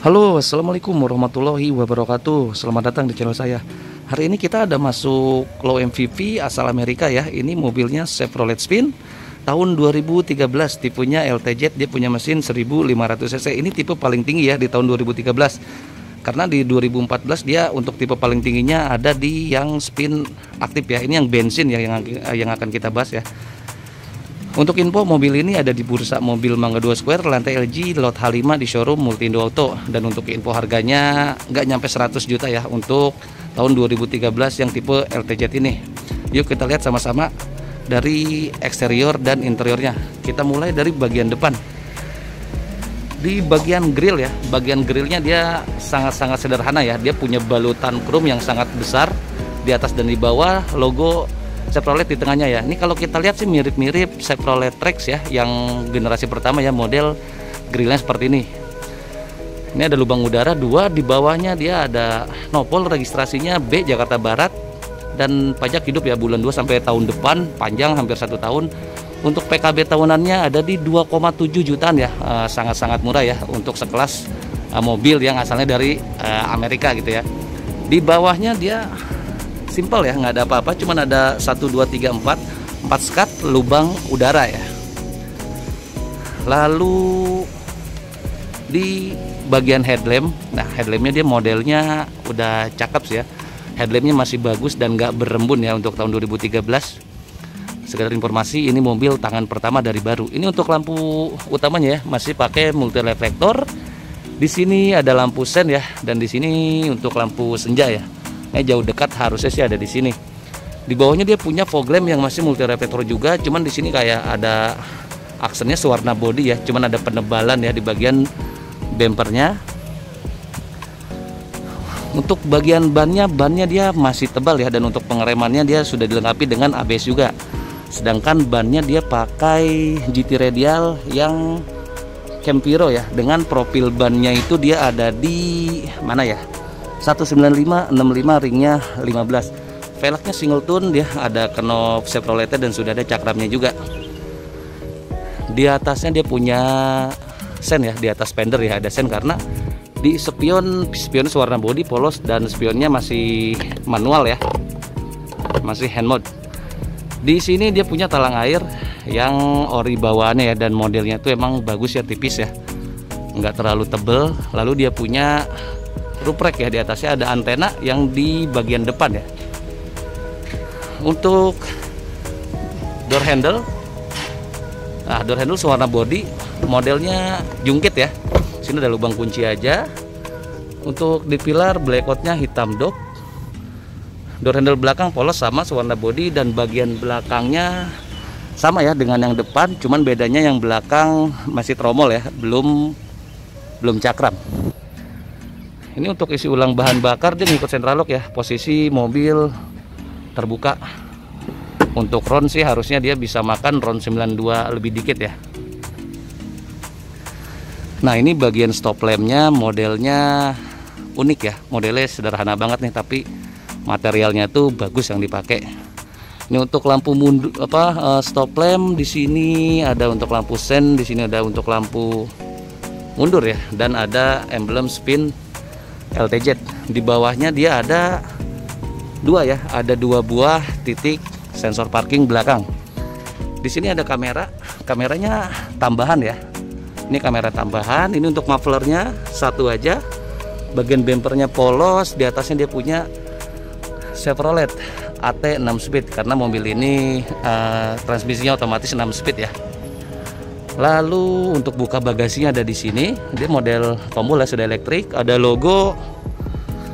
Halo, Assalamualaikum warahmatullahi wabarakatuh. Selamat datang di channel saya. Hari ini kita ada masuk low MVV asal Amerika ya. Ini mobilnya Chevrolet Spin Tahun 2013 Tipenya LTZ Dia punya mesin 1500cc Ini tipe paling tinggi ya di tahun 2013 Karena di 2014 dia untuk tipe paling tingginya ada di yang spin aktif ya. Ini yang bensin ya yang, yang akan kita bahas ya untuk info mobil ini ada di bursa mobil Mangga 2 Square lantai LG lot H5 di showroom Multindo Auto dan untuk info harganya nggak nyampe 100 juta ya untuk tahun 2013 yang tipe LTZ ini. Yuk kita lihat sama-sama dari eksterior dan interiornya. Kita mulai dari bagian depan. Di bagian grill ya, bagian grillnya dia sangat-sangat sederhana ya. Dia punya balutan chrome yang sangat besar di atas dan di bawah logo Chevrolet di tengahnya ya. Ini kalau kita lihat sih mirip-mirip Chevrolet Trax ya, yang generasi pertama ya model grillnya seperti ini. Ini ada lubang udara dua, di bawahnya dia ada nopol registrasinya B Jakarta Barat dan pajak hidup ya bulan 2 sampai tahun depan panjang hampir satu tahun. Untuk PKB tahunannya ada di 2,7 jutaan ya, eh, sangat-sangat murah ya untuk sekelas eh, mobil yang asalnya dari eh, Amerika gitu ya. Di bawahnya dia simple ya nggak ada apa-apa cuman ada 1 2 3 4 4 skat lubang udara ya. Lalu di bagian headlamp nah headlampnya dia modelnya udah cakep sih ya. Headlampnya masih bagus dan nggak berembun ya untuk tahun 2013 sekedar informasi ini mobil tangan pertama dari baru. Ini untuk lampu utamanya ya masih pakai multi reflektor di sini ada lampu sen ya dan di sini untuk lampu senja ya eh jauh dekat harusnya sih ada di sini. Di bawahnya dia punya fog lamp yang masih multi reflektor juga cuman di sini kayak ada aksennya sewarna body ya cuman ada penebalan ya di bagian bumpernya untuk bagian bannya bannya dia masih tebal ya dan untuk pengeremannya dia sudah dilengkapi dengan ABS juga. Sedangkan bannya dia pakai GT radial yang Campiro ya dengan profil bannya itu dia ada di mana ya 195 65 ringnya 15 velgnya single tone dia ada knob Chevrolet dan sudah ada cakramnya juga. Di atasnya dia punya sen ya di atas fender ya ada sen karena di spion spion warna body polos dan spionnya masih manual ya. Masih hand mode di sini dia punya talang air yang ori bawaannya ya dan modelnya itu emang bagus ya tipis ya. Nggak terlalu tebel. Lalu dia punya ruprek ya di atasnya ada antena yang di bagian depan ya. Untuk door handle nah door handle warna body modelnya jungkit ya. Sini ada lubang kunci aja. Untuk di pilar blackoutnya hitam dok. Door handle belakang polos sama warna body dan bagian belakangnya sama ya dengan yang depan cuman bedanya yang belakang masih tromol ya belum belum cakram ini untuk isi ulang bahan bakar dia ngikut central lock ya. Posisi mobil terbuka. Untuk ron sih harusnya dia bisa makan ron 92 lebih dikit ya. Nah ini bagian stop lampnya modelnya unik ya. Modelnya sederhana banget nih tapi materialnya tuh bagus yang dipakai. Ini untuk lampu mundur apa uh, stop lamp di sini ada untuk lampu sen di sini ada untuk lampu mundur ya. Dan ada emblem spin LTZ di bawahnya dia ada dua ya ada dua buah titik sensor parking belakang. Di sini ada kamera kameranya tambahan ya. Ini kamera tambahan ini untuk mufflernya satu aja. Bagian bumpernya polos di atasnya dia punya Chevrolet AT 6 speed karena mobil ini uh, transmisinya otomatis 6 speed ya Lalu untuk buka bagasinya ada di sini. Dia model tombol ya sudah elektrik. Ada logo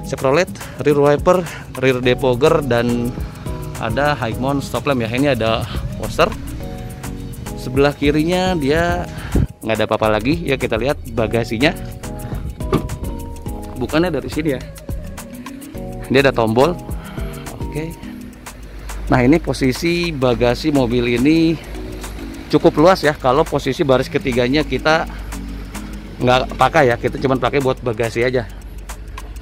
Chevrolet, rear wiper, rear defogger dan ada high mount stop lamp ya. Ini ada poster. Sebelah kirinya dia nggak ada apa-apa lagi. Ya kita lihat bagasinya. Bukannya dari sini ya. Dia ada tombol. Oke. Nah ini posisi bagasi mobil ini cukup luas ya kalau posisi baris ketiganya kita nggak pakai ya kita cuma pakai buat bagasi aja.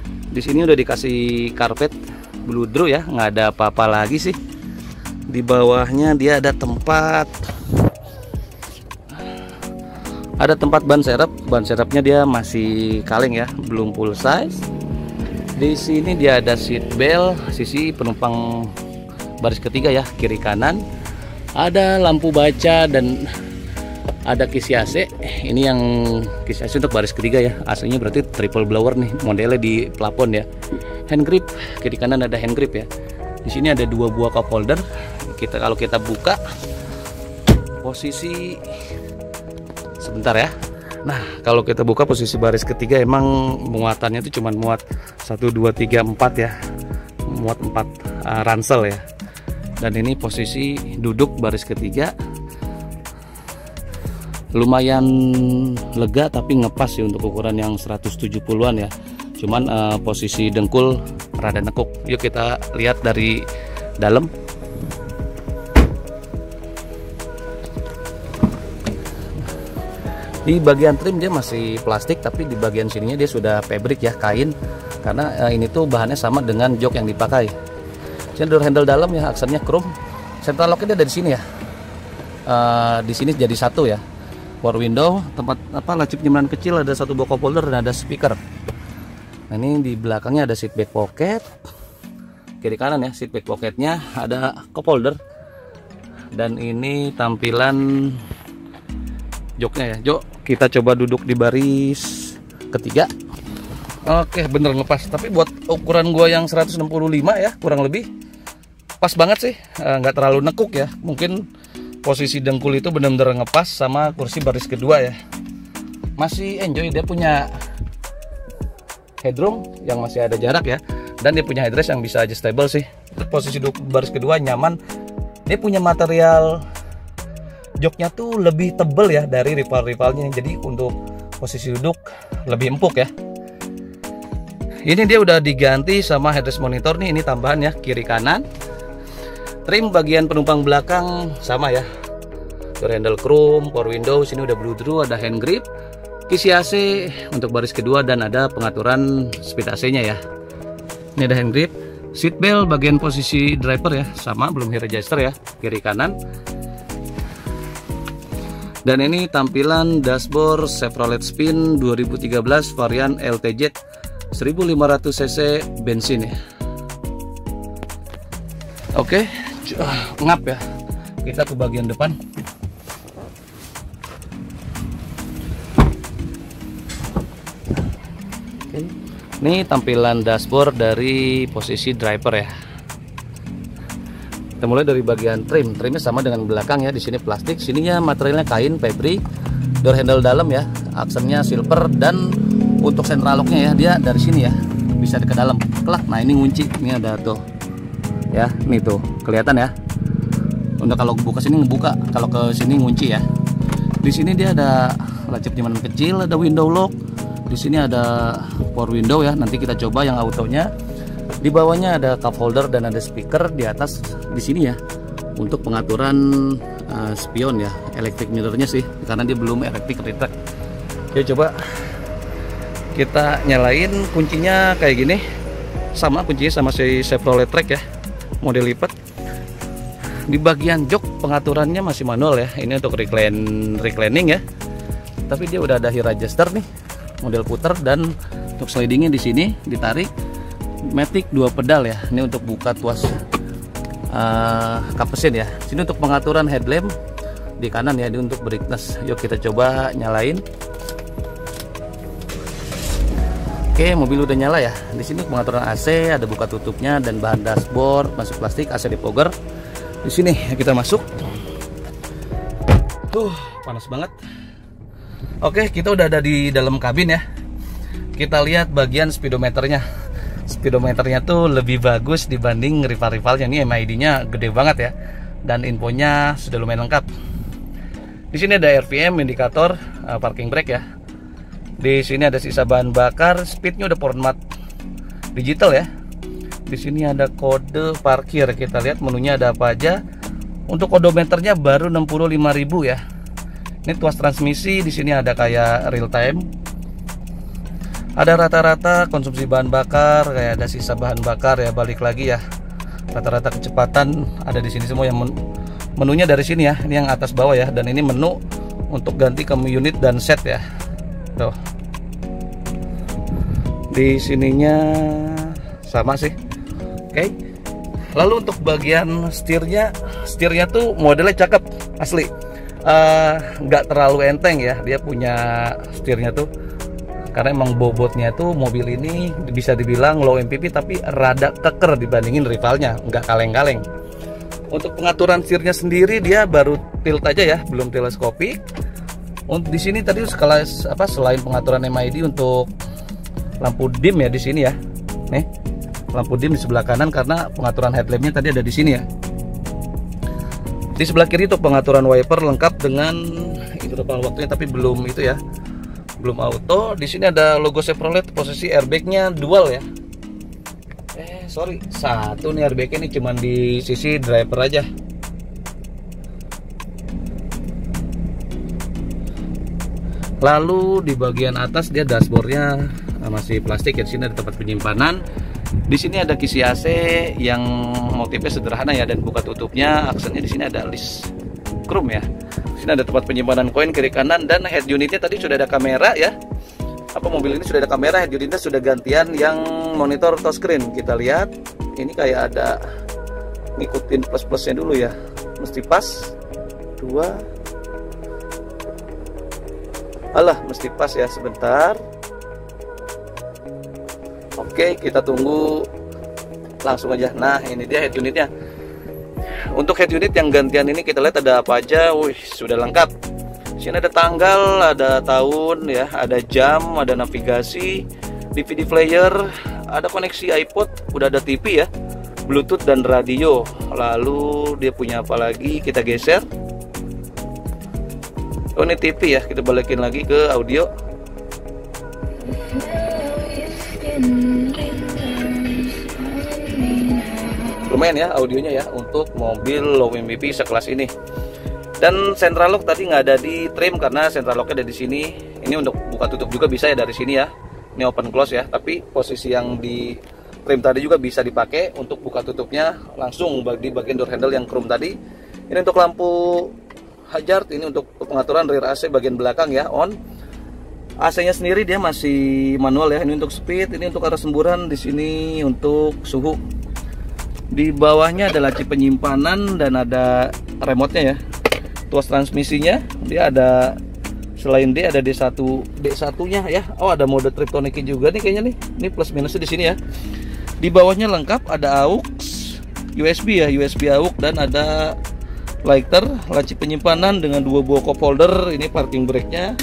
Di sini udah dikasih karpet bludru ya nggak ada apa-apa lagi sih. Di bawahnya dia ada tempat ada tempat ban serep. Ban serepnya dia masih kaleng ya belum full size. Di sini dia ada seat belt sisi penumpang baris ketiga ya kiri kanan ada lampu baca dan ada kisi AC ini yang kisi AC untuk baris ketiga ya. AC nya berarti triple blower nih modelnya di plafon ya. Hand grip kiri kanan ada hand grip ya. Di sini ada dua buah cup holder. Kita kalau kita buka posisi sebentar ya. Nah kalau kita buka posisi baris ketiga emang muatannya itu cuma muat 1 2 3 4 ya. Muat 4 uh, ransel ya dan ini posisi duduk baris ketiga. Lumayan lega tapi ngepas sih untuk ukuran yang 170-an ya. Cuman uh, posisi dengkul rada nekuk. Yuk kita lihat dari dalam. Di bagian trim dia masih plastik tapi di bagian sininya dia sudah fabric ya kain. Karena uh, ini tuh bahannya sama dengan jok yang dipakai sini door handle dalam ya aksennya chrome. Central locknya dia dari sini ya. Uh, di sini jadi satu ya. Power window tempat apa laci penyimpanan kecil ada satu buah holder dan ada speaker. Nah ini di belakangnya ada seat back pocket. Kiri kanan ya seat back pocketnya ada cup holder dan ini tampilan joknya ya. Jok kita coba duduk di baris ketiga. Oke bener ngepas tapi buat ukuran gua yang 165 ya kurang lebih pas banget sih. Eh, nggak terlalu nekuk ya. Mungkin posisi dengkul itu bener-bener ngepas sama kursi baris kedua ya. Masih enjoy dia punya headroom yang masih ada jarak ya. Dan dia punya headrest yang bisa adjustable sih. Posisi baris kedua nyaman. Dia punya material joknya tuh lebih tebel ya dari rival-rivalnya. Jadi untuk posisi duduk lebih empuk ya. Ini dia udah diganti sama headrest monitor nih. Ini tambahan ya kiri kanan trim bagian penumpang belakang sama ya. Door handle chrome power window sini udah blue through ada hand grip kisi AC untuk baris kedua dan ada pengaturan speed AC nya ya. Ini ada hand grip seat belt bagian posisi driver ya sama belum heat register ya kiri kanan. Dan ini tampilan dashboard Chevrolet Spin 2013 varian LTZ 1500 cc bensin ya. Oke ngap ya. Kita ke bagian depan. Ini tampilan dashboard dari posisi driver ya. Kita mulai dari bagian trim. Trimnya sama dengan belakang ya. Di sini plastik sininya materialnya kain fabric door handle dalam ya. Aksennya silver dan untuk central locknya ya dia dari sini ya. Bisa ke dalam. Kelak nah ini ngunci. Ini ada tuh ya ini tuh kelihatan ya. Untuk kalau buka sini ngebuka. Kalau ke sini ngunci ya. Di sini dia ada laci penyimpanan kecil ada window lock. Di sini ada power window ya. Nanti kita coba yang autonya. Di bawahnya ada cup holder dan ada speaker di atas di sini ya. Untuk pengaturan uh, spion ya electric mirrornya sih karena dia belum electric retract. Ya coba kita nyalain kuncinya kayak gini. Sama kuncinya sama si Chevrolet Track ya model lipat di bagian jok pengaturannya masih manual ya. Ini untuk recline reclining ya. Tapi dia udah ada heat adjuster nih. Model puter dan untuk slidingnya di sini ditarik. Matic dua pedal ya. Ini untuk buka tuas uh, kapesin ya. Sini untuk pengaturan headlamp di kanan ya. Ini untuk brightness. Yuk kita coba nyalain Oke, mobil udah nyala ya. Di sini pengaturan AC, ada buka tutupnya dan bahan dashboard masuk plastik, AC depogger. Di sini kita masuk. Tuh, panas banget. Oke, kita udah ada di dalam kabin ya. Kita lihat bagian speedometernya speedometernya tuh lebih bagus dibanding rival-rivalnya ini MID-nya gede banget ya dan infonya sudah lumayan lengkap di sini ada RPM indikator uh, parking brake ya di sini ada sisa bahan bakar speednya udah format digital ya. Di sini ada kode parkir kita lihat menunya ada apa aja. Untuk odometernya baru 65.000 ya. Ini tuas transmisi di sini ada kayak real time. Ada rata-rata konsumsi bahan bakar kayak ada sisa bahan bakar ya balik lagi ya. Rata-rata kecepatan ada di sini semua yang men menunya dari sini ya ini yang atas bawah ya. Dan ini menu untuk ganti ke unit dan set ya tuh di sininya sama sih. Oke. Lalu untuk bagian setirnya setirnya tuh modelnya cakep asli. Eh, nggak uh, terlalu enteng ya dia punya setirnya tuh. Karena emang bobotnya tuh mobil ini bisa dibilang low MPV tapi rada keker dibandingin rivalnya nggak kaleng-kaleng. Untuk pengaturan setirnya sendiri dia baru tilt aja ya belum teleskopik untuk di sini tadi skala apa selain pengaturan MID untuk lampu dim ya di sini ya. Nih lampu dim di sebelah kanan karena pengaturan headlampnya tadi ada di sini ya. Di sebelah kiri untuk pengaturan wiper lengkap dengan itu depan waktunya tapi belum itu ya. Belum auto. Di sini ada logo Chevrolet posisi airbagnya dual ya. Eh sorry. Satu nih airbag ini cuman di sisi driver aja lalu di bagian atas dia dashboardnya ah, masih plastik ya di sini ada tempat penyimpanan. Di sini ada kisi AC yang motifnya sederhana ya dan buka tutupnya aksennya di sini ada list chrome ya. Sini ada tempat penyimpanan koin kiri kanan dan head unitnya. Tadi sudah ada kamera ya. Apa mobil ini sudah ada kamera head unitnya sudah gantian yang monitor touchscreen. Kita lihat ini kayak ada ngikutin plus plusnya dulu ya. Mesti pas. Dua alah mesti pas ya sebentar oke kita tunggu langsung aja nah ini dia head unitnya untuk head unit yang gantian ini kita lihat ada apa aja. Wih, sudah lengkap. Sini ada tanggal, ada tahun ya, ada jam, ada navigasi, DVD player, ada koneksi iPod, udah ada TV ya, Bluetooth dan radio. Lalu dia punya apa lagi? Kita geser. Oh ini TV ya, kita balikin lagi ke audio. Lumayan ya audionya ya untuk mobil low MPV sekelas ini. Dan central lock tadi nggak ada di trim karena central locknya ada di sini. Ini untuk buka tutup juga bisa ya dari sini ya. Ini open close ya tapi posisi yang di trim tadi juga bisa dipakai untuk buka tutupnya langsung di bagian door handle yang chrome tadi. Ini untuk lampu hazard ini untuk pengaturan rear AC bagian belakang ya on. AC nya sendiri dia masih manual ya ini untuk speed ini untuk arah semburan di sini untuk suhu. Di bawahnya ada laci penyimpanan dan ada remote-nya ya tuas transmisinya. Dia ada selain D ada D1 D1 nya ya. Oh ada mode triptonic juga nih kayaknya nih. Ini plus minusnya di sini ya. Di bawahnya lengkap ada aux USB ya USB aux dan ada lighter laci penyimpanan dengan dua buah cup holder. Ini parking brake nya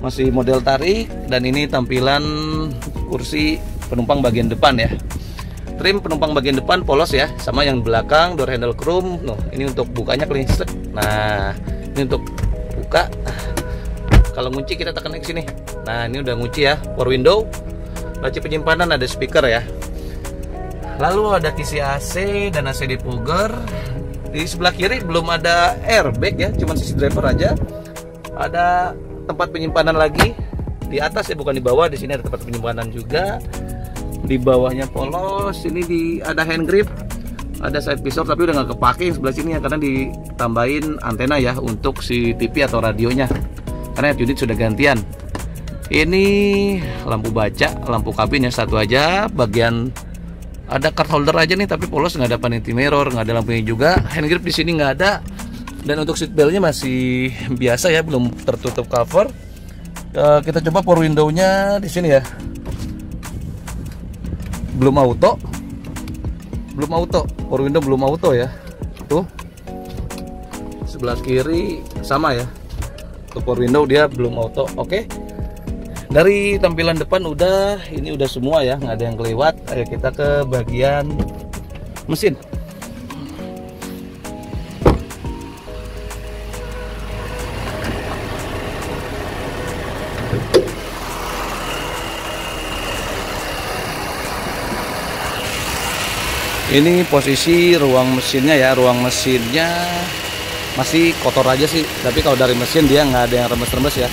masih model tarik dan ini tampilan kursi penumpang bagian depan ya. Trim penumpang bagian depan polos ya sama yang belakang door handle chrome. Noh ini untuk bukanya clean nah ini untuk buka. Kalau ngunci kita tekan ke sini. Nah ini udah ngunci ya power window. Laci penyimpanan ada speaker ya. Lalu ada kisi AC dan AC dipugger di sebelah kiri belum ada airbag ya cuma sisi driver aja. Ada tempat penyimpanan lagi. Di atas ya bukan di bawah di sini ada tempat penyimpanan juga. Di bawahnya polos ini di ada hand grip. Ada side pisau tapi udah nggak kepake sebelah sini ya karena ditambahin antena ya untuk si TV atau radionya. Karena unit sudah gantian. Ini lampu baca lampu kabin ya satu aja. Bagian ada card holder aja nih tapi polos nggak ada vanity mirror nggak ada lampunya juga. Hand grip di sini nggak ada. Dan untuk seat beltnya masih biasa ya belum tertutup cover. Eh, kita coba power window-nya di sini ya. Belum auto. Belum auto. Power window belum auto ya. Tuh. Sebelah kiri sama ya. Untuk power window dia belum auto. Oke dari tampilan depan udah ini udah semua ya nggak ada yang kelewat. Ayo kita ke bagian mesin. Ini posisi ruang mesinnya ya ruang mesinnya masih kotor aja sih. Tapi kalau dari mesin dia nggak ada yang remes-remes ya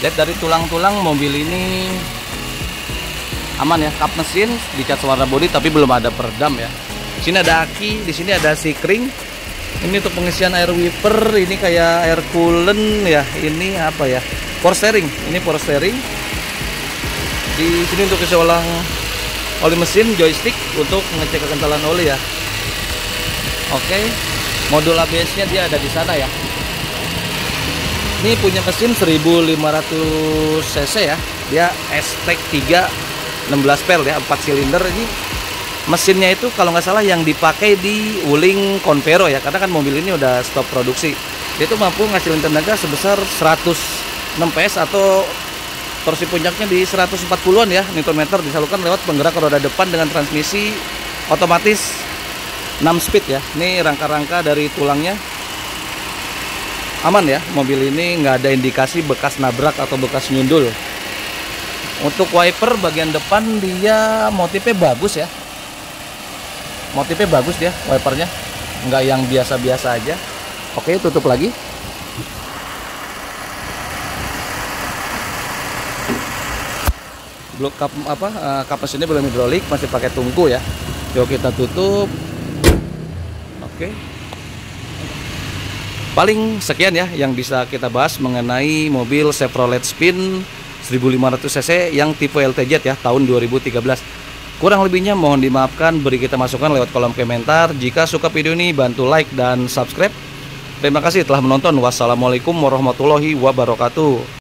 lihat dari tulang-tulang mobil ini aman ya. Kap mesin dicat warna bodi tapi belum ada peredam ya. Di sini ada aki di sini ada sikring ini untuk pengisian air wiper ini kayak air coolant ya. Ini apa ya? Power steering. Ini power steering. Di sini untuk isi ulang oli mesin joystick untuk mengecek kekentalan oli ya. Oke modul ABS nya dia ada di sana ya ini punya mesin 1500 cc ya. Dia S-Tech 3 16 pel ya 4 silinder. Ini mesinnya itu kalau nggak salah yang dipakai di Wuling Convero ya karena kan mobil ini udah stop produksi. Dia itu mampu ngasilin tenaga sebesar 106 PS atau torsi puncaknya di 140-an ya Newton meter disalurkan lewat penggerak roda depan dengan transmisi otomatis 6 speed ya. Ini rangka-rangka dari tulangnya aman ya mobil ini nggak ada indikasi bekas nabrak atau bekas nyundul. Untuk wiper bagian depan dia motifnya bagus ya. Motifnya bagus dia wipernya. Nggak yang biasa-biasa aja. Oke tutup lagi. Blok kap apa uh, kapas ini belum hidrolik masih pakai tungku ya. Yuk kita tutup. Oke paling sekian ya yang bisa kita bahas mengenai mobil Chevrolet Spin 1500 cc yang tipe LTZ ya tahun 2013 kurang lebihnya mohon dimaafkan beri kita masukan lewat kolom komentar. Jika suka video ini bantu like dan subscribe. Terima kasih telah menonton. Wassalamualaikum warahmatullahi wabarakatuh